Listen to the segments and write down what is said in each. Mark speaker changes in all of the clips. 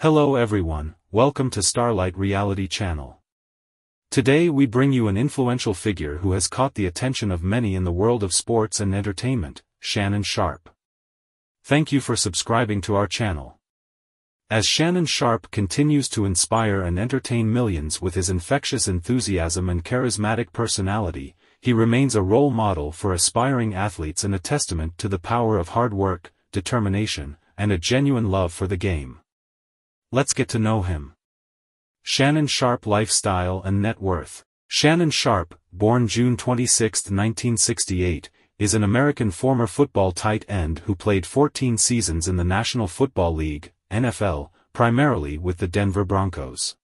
Speaker 1: Hello everyone, welcome to Starlite Reality Channel. Today we bring you an influential figure who has caught the attention of many in the world of sports and entertainment, Shannon Sharpe. Thank you for subscribing to our channel. As Shannon Sharpe continues to inspire and entertain millions with his infectious enthusiasm and charismatic personality, he remains a role model for aspiring athletes and a testament to the power of hard work, determination, and a genuine love for the game. Let's get to know him. Shannon Sharpe Lifestyle and Net Worth Shannon Sharpe, born June 26, 1968, is an American former football tight end who played 14 seasons in the National Football League, NFL, primarily with the Denver Broncos.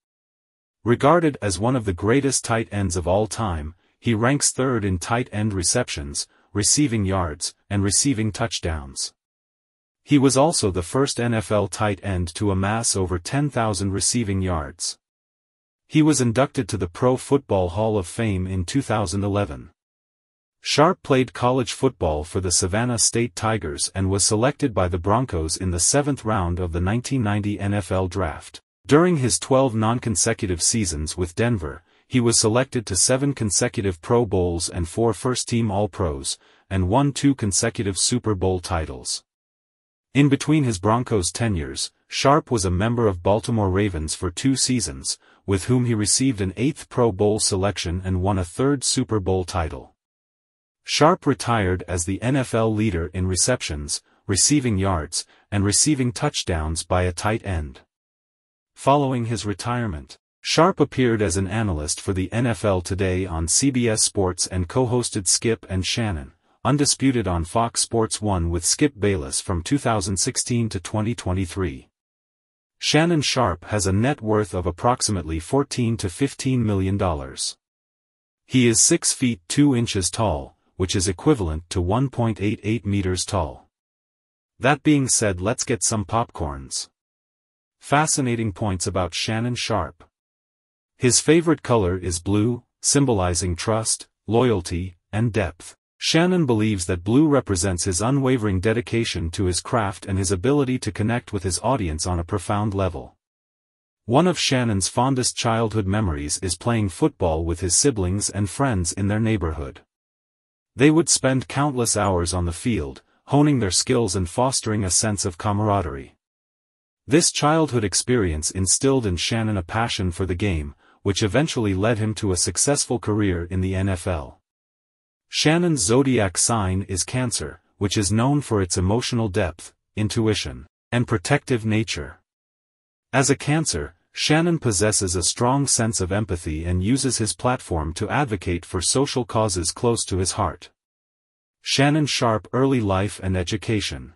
Speaker 1: Regarded as one of the greatest tight ends of all time, he ranks third in tight end receptions, receiving yards, and receiving touchdowns. He was also the first NFL tight end to amass over 10,000 receiving yards. He was inducted to the Pro Football Hall of Fame in 2011. Sharpe played college football for the Savannah State Tigers and was selected by the Broncos in the seventh round of the 1990 NFL Draft. During his 12 non-consecutive seasons with Denver, he was selected to seven consecutive Pro Bowls and four first-team All-Pros, and won two consecutive Super Bowl titles. In between his Broncos tenures, Sharpe was a member of Baltimore Ravens for two seasons, with whom he received an eighth Pro Bowl selection and won a third Super Bowl title. Sharpe retired as the NFL leader in receptions, receiving yards, and receiving touchdowns by a tight end. Following his retirement, Sharpe appeared as an analyst for the NFL Today on CBS Sports and co-hosted Skip and Shannon, Undisputed on Fox Sports 1 with Skip Bayless from 2016 to 2023. Shannon Sharpe has a net worth of approximately 14 to 15 million dollars. He is 6 feet 2 inches tall, which is equivalent to 1.88 meters tall. That being said let's get some popcorns. Fascinating points about Shannon Sharpe. His favorite color is blue, symbolizing trust, loyalty, and depth. Shannon believes that Blue represents his unwavering dedication to his craft and his ability to connect with his audience on a profound level. One of Shannon's fondest childhood memories is playing football with his siblings and friends in their neighborhood. They would spend countless hours on the field, honing their skills and fostering a sense of camaraderie. This childhood experience instilled in Shannon a passion for the game, which eventually led him to a successful career in the NFL. Shannon's zodiac sign is Cancer, which is known for its emotional depth, intuition, and protective nature. As a Cancer, Shannon possesses a strong sense of empathy and uses his platform to advocate for social causes close to his heart. Shannon Sharpe Early Life and Education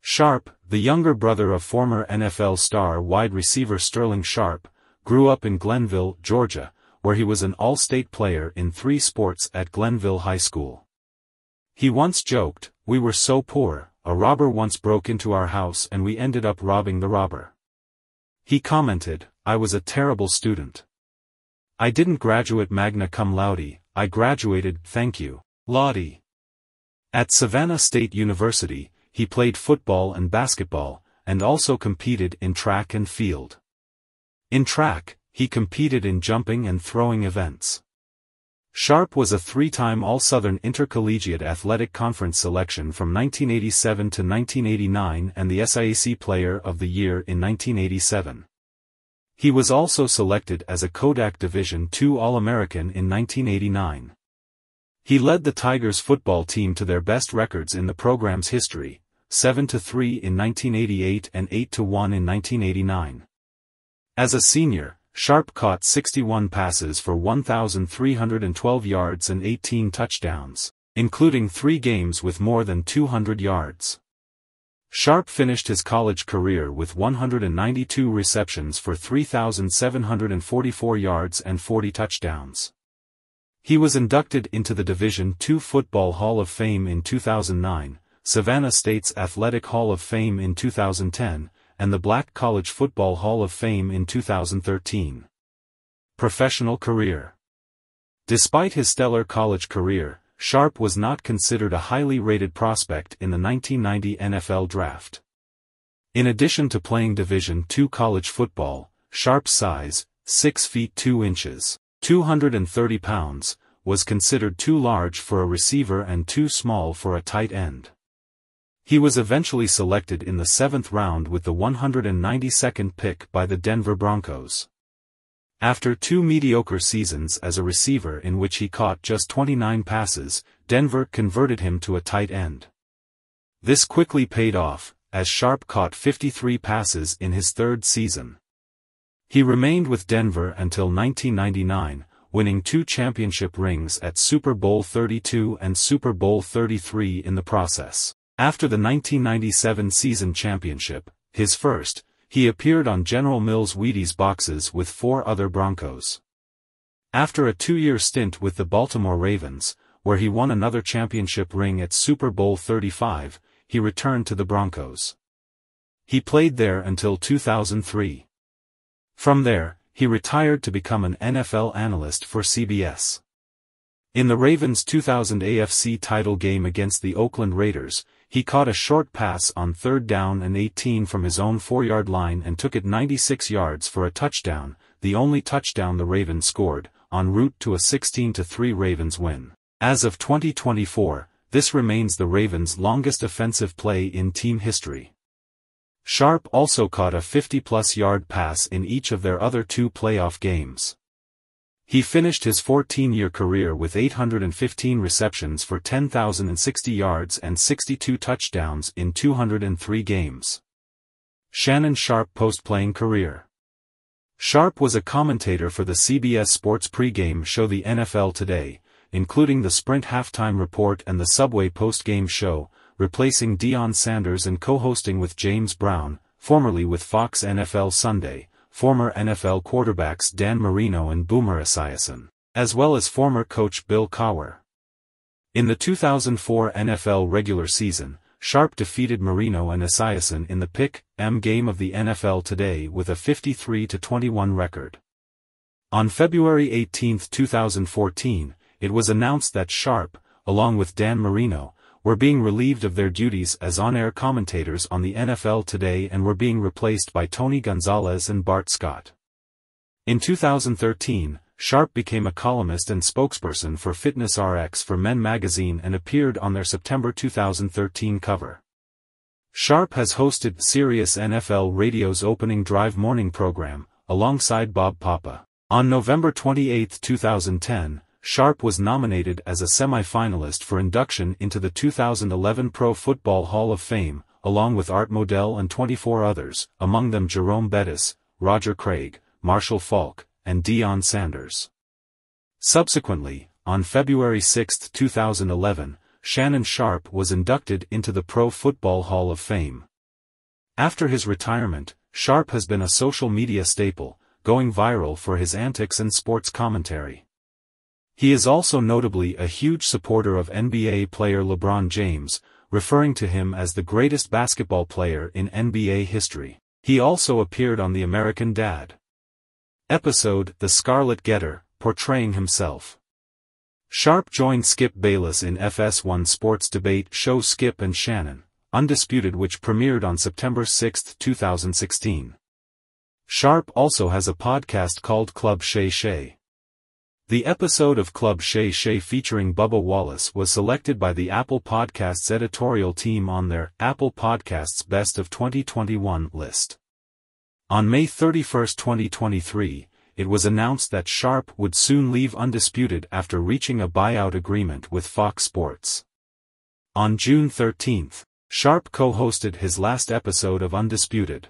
Speaker 1: Sharpe, the younger brother of former NFL star wide receiver Sterling Sharpe, grew up in Glennville, Georgia, where he was an all-state player in three sports at Glennville High School. He once joked, we were so poor, a robber once broke into our house and we ended up robbing the robber. He commented, I was a terrible student. I didn't graduate magna cum laude, I graduated, thank you, laude. At Savannah State University, he played football and basketball, and also competed in track and field. In track, he competed in jumping and throwing events. Sharpe was a three-time All-Southern Intercollegiate Athletic Conference selection from 1987 to 1989 and the SIAC Player of the Year in 1987. He was also selected as a Kodak Division II All-American in 1989. He led the Tigers football team to their best records in the program's history, 7-3 in 1988 and 8-1 in 1989. As a senior, Sharpe caught 61 passes for 1,312 yards and 18 touchdowns, including three games with more than 200 yards. Sharpe finished his college career with 192 receptions for 3,744 yards and 40 touchdowns. He was inducted into the Division II Football Hall of Fame in 2009, Savannah State's Athletic Hall of Fame in 2010, and the Black College Football Hall of Fame in 2013. Professional Career Despite his stellar college career, Sharpe was not considered a highly rated prospect in the 1990 NFL Draft. In addition to playing Division II college football, Sharpe's size, 6 feet 2 inches, 230 pounds, was considered too large for a receiver and too small for a tight end. He was eventually selected in the seventh round with the 192nd pick by the Denver Broncos. After two mediocre seasons as a receiver in which he caught just 29 passes, Denver converted him to a tight end. This quickly paid off, as Sharpe caught 53 passes in his third season. He remained with Denver until 1999, winning two championship rings at Super Bowl 32 and Super Bowl 33 in the process. After the 1997 season championship, his first, he appeared on General Mills Wheaties boxes with four other Broncos. After a two-year stint with the Baltimore Ravens, where he won another championship ring at Super Bowl 35, he returned to the Broncos. He played there until 2003. From there, he retired to become an NFL analyst for CBS. In the Ravens' 2000 AFC title game against the Oakland Raiders, he caught a short pass on third down and 18 from his own four-yard line and took it 96 yards for a touchdown, the only touchdown the Ravens scored, en route to a 16-3 Ravens win. As of 2024, this remains the Ravens' longest offensive play in team history. Sharpe also caught a 50-plus yard pass in each of their other two playoff games. He finished his 14-year career with 815 receptions for 10,060 yards and 62 touchdowns in 203 games. Shannon Sharpe post-playing career Sharpe was a commentator for the CBS Sports pregame show The NFL Today, including the Sprint halftime report and the Subway post-game show, replacing Deion Sanders and co-hosting with James Brown, formerly with Fox NFL Sunday, former NFL quarterbacks Dan Marino and Boomer Esiason, as well as former coach Bill Cowher. In the 2004 NFL regular season, Sharpe defeated Marino and Esiason in the pick M game of the NFL today with a 53-21 record. On February 18, 2014, it was announced that Sharpe, along with Dan Marino, were being relieved of their duties as on-air commentators on the NFL Today and were being replaced by Tony Gonzalez and Bart Scott. In 2013, Sharpe became a columnist and spokesperson for Fitness RX for Men magazine and appeared on their September 2013 cover. Sharpe has hosted Sirius NFL Radio's opening drive morning program, alongside Bob Papa. On November 28, 2010, Sharpe was nominated as a semi-finalist for induction into the 2011 Pro Football Hall of Fame, along with Art Modell and 24 others, among them Jerome Bettis, Roger Craig, Marshall Faulk, and Deion Sanders. Subsequently, on February 6, 2011, Shannon Sharpe was inducted into the Pro Football Hall of Fame. After his retirement, Sharpe has been a social media staple, going viral for his antics and sports commentary. He is also notably a huge supporter of NBA player LeBron James, referring to him as the greatest basketball player in NBA history. He also appeared on The American Dad episode The Scarlet Getter, portraying himself. Sharpe joined Skip Bayless in FS1 sports debate show Skip and Shannon, Undisputed which premiered on September 6, 2016. Sharpe also has a podcast called Club Shay Shay. The episode of Club Shay Shay featuring Bubba Wallace was selected by the Apple Podcasts editorial team on their Apple Podcasts Best of 2021 list. On May 31, 2023, it was announced that Sharpe would soon leave Undisputed after reaching a buyout agreement with Fox Sports. On June 13, Sharpe co-hosted his last episode of Undisputed.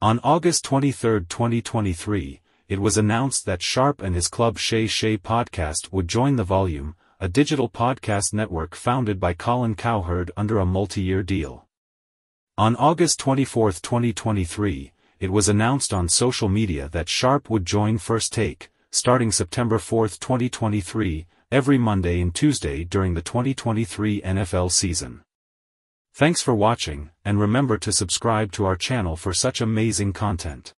Speaker 1: On August 23, 2023, it was announced that Sharpe and his Club Shay Shay podcast would join the Volume, a digital podcast network founded by Colin Cowherd under a multi-year deal. On August 24, 2023, it was announced on social media that Sharpe would join First Take, starting September 4, 2023, every Monday and Tuesday during the 2023 NFL season. Thanks for watching, and remember to subscribe to our channel for such amazing content.